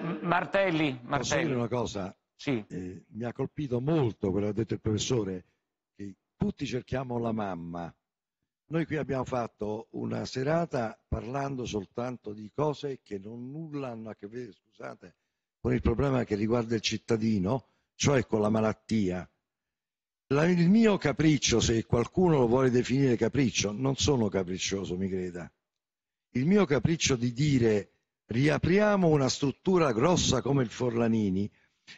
M- Martelli, Posso dire Martelli. una cosa? Sì. Eh, mi ha colpito molto quello che ha detto il professore, che tutti cerchiamo la mamma. Noi qui abbiamo fatto una serata parlando soltanto di cose che non nulla hanno a che vedere, scusate, con il problema che riguarda il cittadino, cioè con la malattia. La- il mio capriccio, se qualcuno lo vuole definire capriccio, non sono capriccioso, mi creda. Il mio capriccio di dire riapriamo una struttura grossa come il Forlanini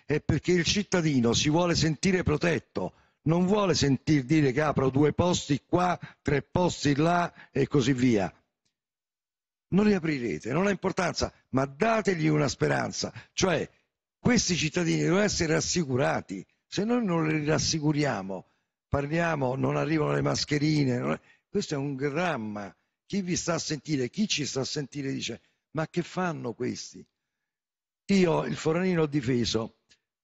è perché il cittadino si vuole sentire protetto, non vuole sentir dire che apro due posti qua, tre posti là e così via. Non riaprirete, non ha importanza, ma dategli una speranza. Cioè, questi cittadini devono essere rassicurati. Se noi non li rassicuriamo, parliamo, non arrivano le mascherine, è- questo è un dramma. Chi vi sta a sentire, chi ci sta a sentire dice, ma che fanno questi? Io il Foranini l'ho difeso,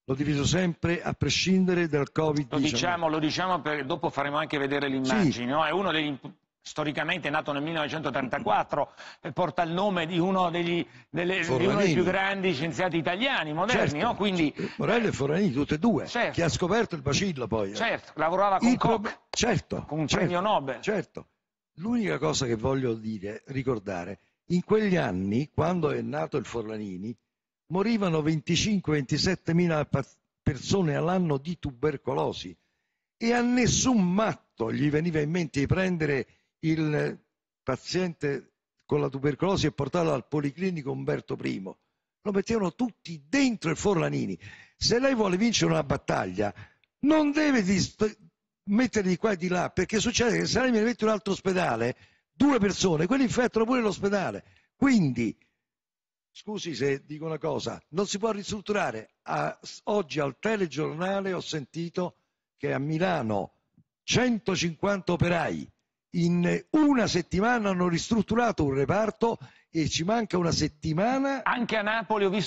l'ho difeso sempre a prescindere dal Covid-19. Lo diciamo, lo diciamo perché dopo faremo anche vedere le immagini. no? È uno degli storicamente nato nel 1934 e porta il nome di uno degli, delle- di uno dei Forlanini. più grandi scienziati italiani, moderni, Certo, no? Quindi, Morelli e Foranini, tutte e due. Certo. Chi ha scoperto il bacillo poi. eh. certo, lavorava con Il Koch, certo, con un certo, Nobel. Certo. L'unica cosa che voglio dire, ricordare, in quegli anni, quando è nato il Forlanini, morivano 25-27 mila persone all'anno di tubercolosi e a nessun matto gli veniva in mente di prendere il paziente con la tubercolosi e portarlo al Policlinico Umberto I. Lo mettevano tutti dentro il Forlanini. Se lei vuole vincere una battaglia, non deve dis- mettere di qua e di là, perché succede che se lei mi mette un altro ospedale, due persone, quelli infettano pure l'ospedale. Quindi, scusi se dico una cosa, non si può ristrutturare. A- oggi al telegiornale ho sentito che a Milano 150 operai in una settimana hanno ristrutturato un reparto e ci manca una settimana Anche a Napoli ho visto